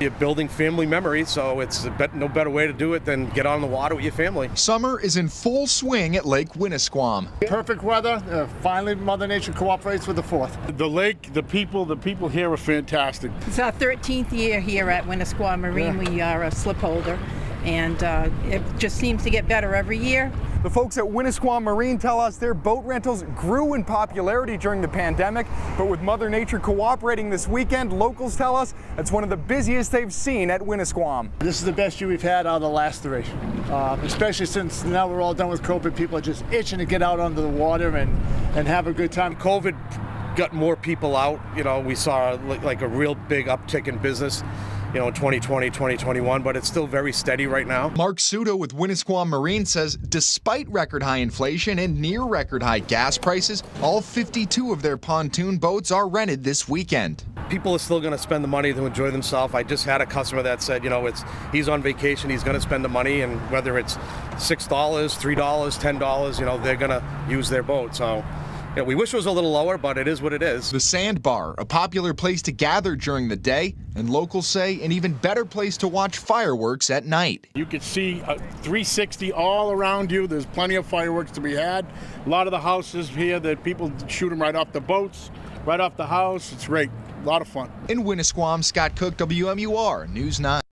You're building family memories, so it's a bet- no better way to do it than get on the water with your family. Summer is in full swing at Lake Winnisquam. Perfect weather. Uh, finally, Mother Nature cooperates with the fourth. The lake, the people, the people here are fantastic. It's our 13th year here at Winnisquam Marine. We are a slip holder, and uh, it just seems to get better every year. The folks at Winnisquam Marine tell us their boat rentals grew in popularity during the pandemic, but with Mother Nature cooperating this weekend, locals tell us it's one of the busiest they've seen at Winnisquam. This is the best year we've had out of the last three, um, especially since now we're all done with COVID. People are just itching to get out onto the water and, and have a good time. COVID got more people out. You know, we saw like a real big uptick in business you know, in 2020, 2021, but it's still very steady right now. Mark Sudo with Winnisquam Marine says despite record high inflation and near record high gas prices, all 52 of their pontoon boats are rented this weekend. People are still going to spend the money to enjoy themselves. I just had a customer that said, you know, it's he's on vacation, he's going to spend the money, and whether it's six dollars, three dollars, ten dollars, you know, they're going to use their boat. So yeah, we wish it was a little lower, but it is what it is. The Sandbar, a popular place to gather during the day, and locals say an even better place to watch fireworks at night. You can see a 360 all around you. There's plenty of fireworks to be had. A lot of the houses here that people shoot them right off the boats, right off the house. It's great. A lot of fun. In Winnisquam, Scott Cook, WMUR News 9.